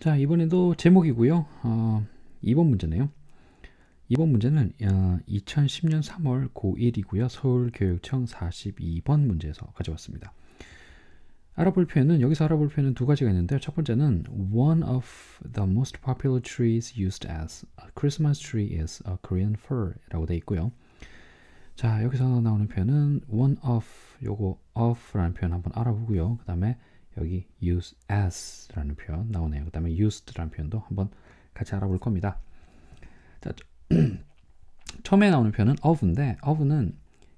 자, 이번에도 제목이고요. 어, 2번 문제네요. 이번 문제는 어, 2010년 3월 고1이고요. 서울교육청 42번 문제에서 가져왔습니다. 알아볼 표현은 여기서 알아볼 표현은 두 가지가 있는데요. 첫 번째는 one of the most popular trees used as a Christmas tree is a Korean fir라고 되어 있고요. 자, 여기서 나오는 표현은 one of 요거 of라는 표현 한번 알아보고요. 그다음에 여기 use as라는 표현 나오네요. 그 다음에 used라는 표현도 한번 같이 알아볼 겁니다. 자, 처음에 나오는 표현은 of인데 of는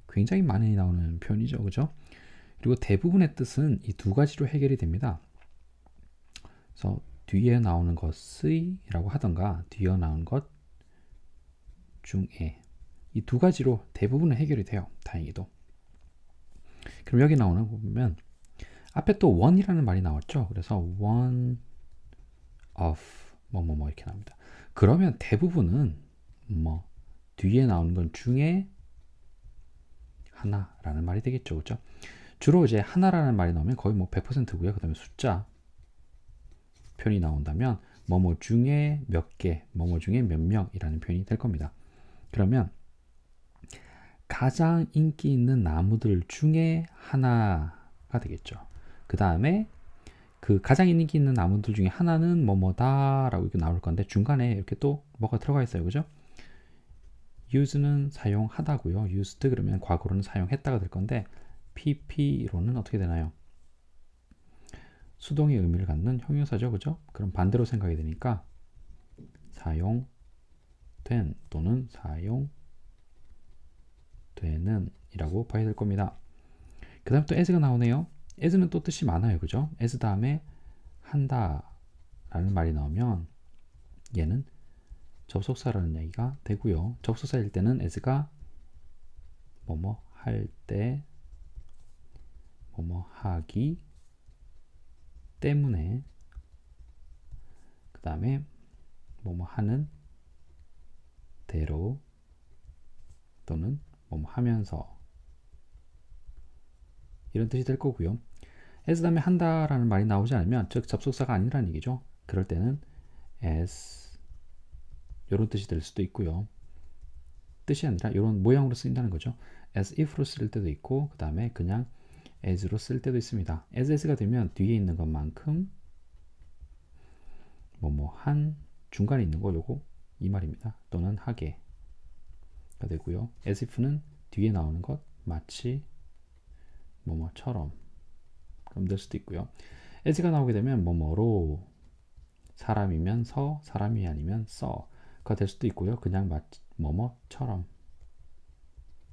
굉장히 많이 나오는 표현이죠. 그죠? 그리고 대부분의 뜻은 이 두 가지로 해결이 됩니다. 그래서 뒤에 나오는 것의 라고 하던가 뒤에 나오는 것 중에 이 두 가지로 대부분은 해결이 돼요. 다행히도. 그럼 여기 나오는 거 보면 앞에 또 one이라는 말이 나왔죠. 그래서 one of 뭐뭐뭐 뭐 이렇게 나옵니다. 그러면 대부분은 뭐 뒤에 나오는 건 중에 하나라는 말이 되겠죠. 그죠? 주로 이제 하나라는 말이 나오면 거의 뭐 100%고요. 그 다음에 숫자 표현이 나온다면 뭐뭐 중에 몇 개, 뭐뭐 중에 몇 명이라는 표현이 될 겁니다. 그러면 가장 인기 있는 나무들 중에 하나가 되겠죠. 그 다음에 그 가장 인기 있는 나무들 중에 하나는 뭐뭐다라고 이렇게 나올 건데 중간에 이렇게 또 뭐가 들어가 있어요. 그죠? use는 사용하다고요. used 그러면 과거로는 사용했다가 될 건데 pp로는 어떻게 되나요? 수동의 의미를 갖는 형용사죠. 그죠? 그럼 반대로 생각이 되니까 사용된 또는 사용되는 이라고 봐야 될 겁니다. 그 다음 또 as가 나오네요. As는 또 뜻이 많아요. 그죠? as 다음에 한다 라는 말이 나오면 얘는 접속사라는 얘기가 되고요. 접속사일 때는 as가 뭐뭐 할 때, 뭐뭐 하기 때문에, 그 다음에 뭐뭐 하는 대로 또는 뭐뭐 하면서 이런 뜻이 될 거고요. as 다음에 한다라는 말이 나오지 않으면 즉 접속사가 아니라는 얘기죠. 그럴 때는 as 이런 뜻이 될 수도 있고요. 뜻이 아니라 이런 모양으로 쓰인다는 거죠. as if로 쓸 때도 있고 그 다음에 그냥 as로 쓸 때도 있습니다. as as가 되면 뒤에 있는 것만큼 뭐 뭐 한 중간에 있는 거 요거 이 말입니다. 또는 하게가 되고요. as if는 뒤에 나오는 것 마치 뭐뭐처럼 그럼 될 수도 있고요. as가 나오게 되면 뭐뭐로 사람이면 서, 사람이 아니면 써가 될 수도 있고요. 그냥 마, 뭐뭐처럼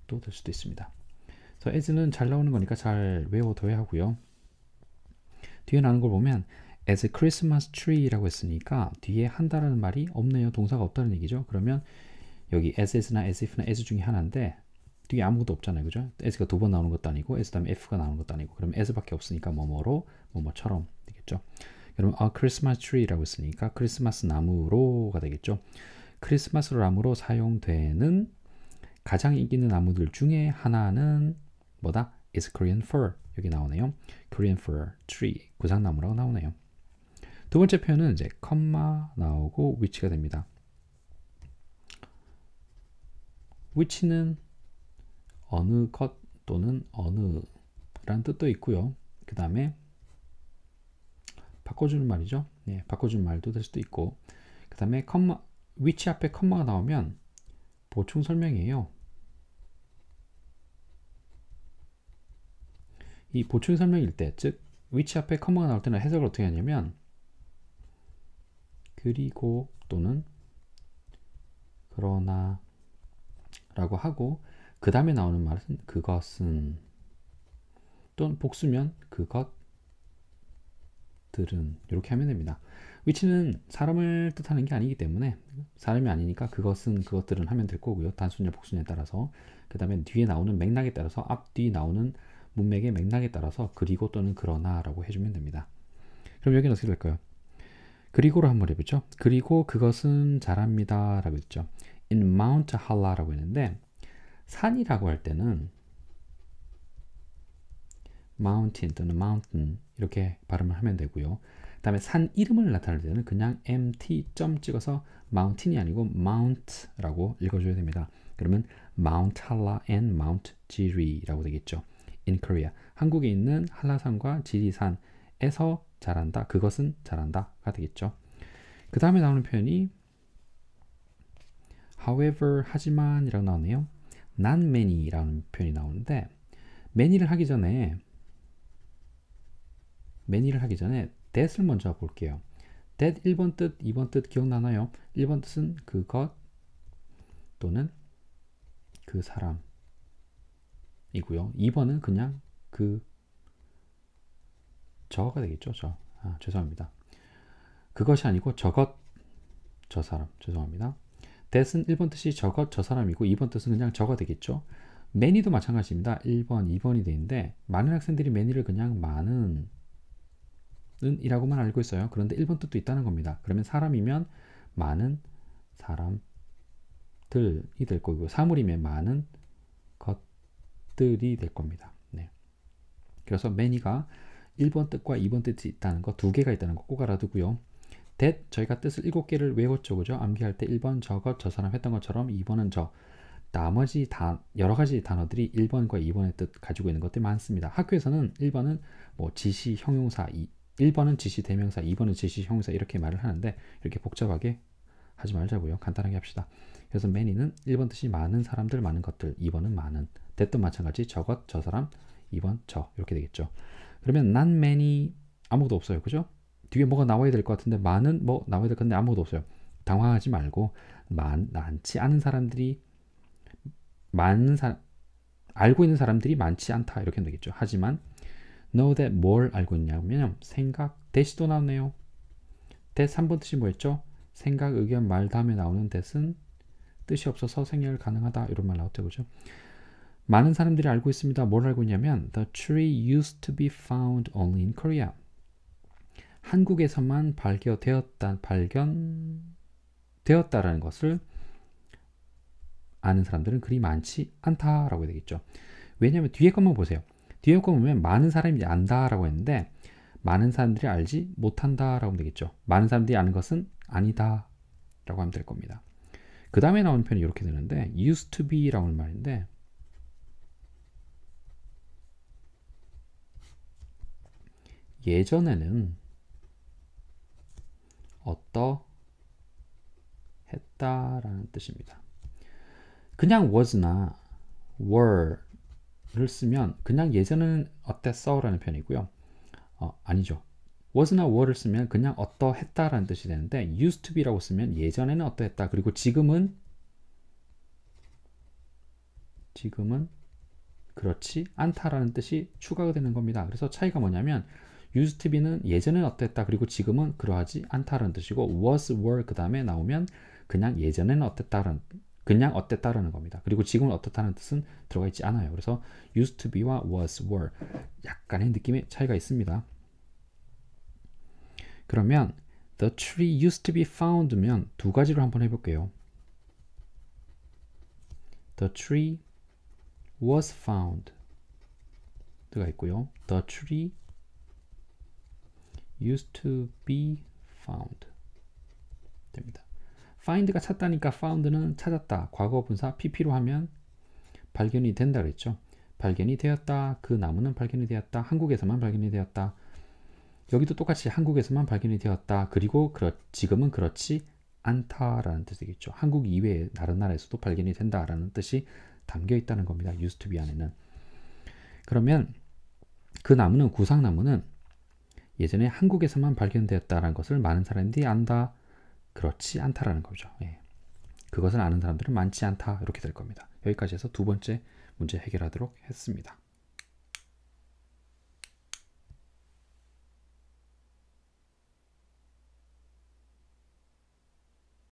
또 될 수도 있습니다. 그래서 as는 잘 나오는 거니까 잘 외워둬야 하고요. 뒤에 나오는 걸 보면 as a Christmas tree라고 했으니까 뒤에 한다라는 말이 없네요. 동사가 없다는 얘기죠. 그러면 여기 as as나 as if나 as 중에 하나인데 뒤에 아무것도 없잖아요. 그죠? as가 두 번 나오는 것도 아니고 s 다음에 f가 나오는 것도 아니고 그럼 as밖에 없으니까 뭐뭐로 뭐뭐처럼 되겠죠. 여러분 a Christmas tree라고 했으니까 크리스마스 나무로가 되겠죠. 크리스마스 나무로 사용되는 가장 인기 있는 나무들 중에 하나는 뭐다? is Korean fir. 여기 나오네요. Korean fir tree. 구상나무라고 나오네요. 두 번째 표현은 이제 컴마 나오고 which가 됩니다. which는 어느 것 또는 어느 라는 뜻도 있고요. 그 다음에 바꿔주는 말이죠. 네, 바꿔주는 말도 될 수도 있고 그 다음에 컴마 위치 앞에 컴마가 나오면 보충 설명이에요. 이 보충 설명일 때, 즉 위치 앞에 컴마가 나올 때는 해석을 어떻게 하냐면 그리고 또는 그러나 라고 하고 그 다음에 나오는 말은 그것은 또는 복수면 그것들은 이렇게 하면 됩니다. 위치는 사람을 뜻하는 게 아니기 때문에 사람이 아니니까 그것은 그것들은 하면 될 거고요. 단수냐 복수냐에 따라서 그 다음에 뒤에 나오는 맥락에 따라서 앞뒤 나오는 문맥의 맥락에 따라서 그리고 또는 그러나 라고 해주면 됩니다. 그럼 여기는 어떻게 될까요? 그리고로 한번 해보죠. 그리고 그것은 잘합니다 라고 했죠. In Mount Hala라고 했는데 산이라고 할 때는 mountain 또는 mountain 이렇게 발음을 하면 되고요. 다음에 산 이름을 나타낼 때는 그냥 mt 점 찍어서 mountain이 아니고 mount라고 읽어줘야 됩니다. 그러면 Mount Halla and Mount Jiri라고 되겠죠. In Korea. 한국에 있는 한라산과 지리산에서 자란다. 그것은 자란다가 되겠죠. 그 다음에 나오는 표현이 however 하지만이라고 나오네요. Not many라는 표현이 나오는데 many를 하기 전에 many를 하기 전에 that을 먼저 볼게요. that 1번 뜻, 2번 뜻 기억나나요? 1번 뜻은 그것 또는 그 사람이고요. 2번은 그냥 그 저가 되겠죠. 저. 아, 죄송합니다. 그것이 아니고 저것 저 사람. 죄송합니다. That은 1번 뜻이 저것 저 사람이고 2번 뜻은 그냥 저가 되겠죠. many도 마찬가지입니다. 1번, 2번이 되는데 많은 학생들이 many를 그냥 많은 은 이라고만 알고 있어요. 그런데 1번 뜻도 있다는 겁니다. 그러면 사람이면 많은 사람들이 될 거고 사물이면 많은 것들이 될 겁니다. 네. 그래서 many가 1번 뜻과 2번 뜻이 있다는 거 두 개가 있다는 거 꼭 알아두고요. That 저희가 뜻을 7개를 외웠죠. 그죠? 암기할 때 1번 저것 저 사람 했던 것처럼 2번은 저 나머지 다 여러 가지 단어들이 1번과 2번의 뜻 가지고 있는 것들이 많습니다. 학교에서는 1번은 뭐 지시 형용사 1번은 지시 대명사, 2번은 지시 형용사 이렇게 말을 하는데 이렇게 복잡하게 하지 말자고요. 간단하게 합시다. 그래서 many는 1번 뜻이 많은 사람들, 많은 것들, 2번은 많은. 됐든 마찬가지 저것, 저 사람, 2번 저 이렇게 되겠죠. 그러면 not many 아무것도 없어요. 그죠? 뒤에 뭐가 나와야 될 것 같은데 많은 뭐 나와야 될 건데 아무것도 없어요. 당황하지 말고 많, 많지 않은 사람들이 많은 사 알고 있는 사람들이 많지 않다 이렇게 하면 되겠죠. 하지만 know that 뭘 알고 있냐면 생각 대시도 나오네요. 대 3번 뜻이 뭐였죠? 생각, 의견, 말 다음에 나오는 대은 뜻이 없어서 생략 가능하다 이런 말 나왔죠. 그죠? 많은 사람들이 알고 있습니다. 뭘 알고 있냐면 The tree used to be found only in Korea. 한국에서만 발견되었다, 발견되었다라는 것을 아는 사람들은 그리 많지 않다라고 되겠죠. 왜냐하면 뒤에 것만 보세요. 뒤에 거 보면 많은 사람이 안다라고 했는데 많은 사람들이 알지 못한다라고 하면 되겠죠. 많은 사람들이 아는 것은 아니다라고 하면 될 겁니다. 그 다음에 나오는 표현이 이렇게 되는데 used to be라고 하는 말인데 예전에는 어떠 했다라는 뜻입니다. 그냥 was나 were를 쓰면 그냥 예전에는 어땠어? 라는 표현이고요. 어, 아니죠. was나 were를 쓰면 그냥 어떠했다라는 뜻이 되는데 used to be라고 쓰면 예전에는 어떠했다. 그리고 지금은 지금은 그렇지 않다라는 뜻이 추가가 되는 겁니다. 그래서 차이가 뭐냐면 used to be는 예전에는 어땠다. 그리고 지금은 그러하지 않다라는 뜻이고 was, were 그 다음에 나오면 그냥 예전에는 어땠다라는 그냥 어땠다라는 겁니다. 그리고 지금은 어떻다는 뜻은 들어가 있지 않아요. 그래서 used to be와 was, were 약간의 느낌의 차이가 있습니다. 그러면 the tree used to be found면 두 가지로 한번 해볼게요. The tree was found 가 있고요. The tree used to be found 됩니다. find가 찾다니까 found는 찾았다. 과거 분사 pp로 하면 발견이 된다 그랬죠. 발견이 되었다. 그 나무는 발견이 되었다. 한국에서만 발견이 되었다. 여기도 똑같이 한국에서만 발견이 되었다. 그리고 그렇, 지금은 그렇지 않다라는 뜻이겠죠. 한국 이외의 다른 나라에서도 발견이 된다라는 뜻이 담겨 있다는 겁니다. used to be 안에는. 그러면 그 나무는 구상나무는 예전에 한국에서만 발견되었다는 것을 많은 사람들이 안다. 그렇지 않다라는 거죠. 예. 그것을 아는 사람들은 많지 않다. 이렇게 될 겁니다. 여기까지 해서 두 번째 문제 해결하도록 했습니다.